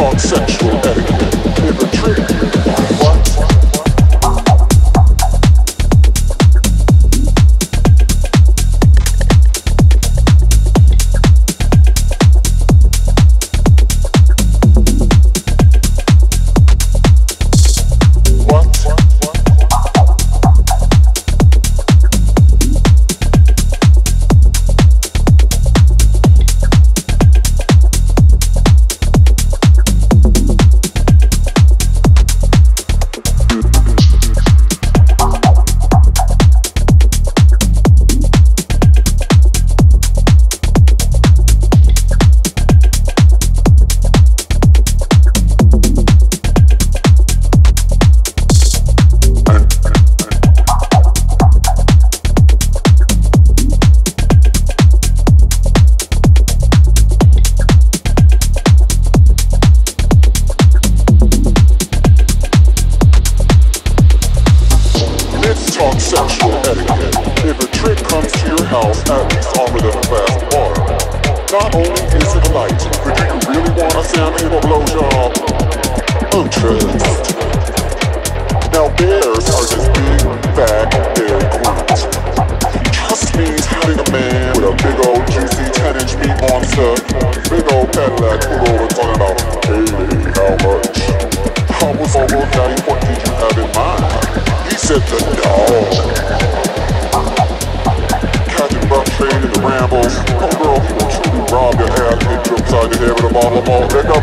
Fox sexual Now bears are just big, fat, bear groups. Trust means having a man with a big old juicy 10-inch meat monster, big old Cadillac pulled over talking about, how much? How was all old daddy, what did you have in mind? He said the dog. Catching the rambles, girl, rob your ass hit your side. You head with a bottle of malt liquor,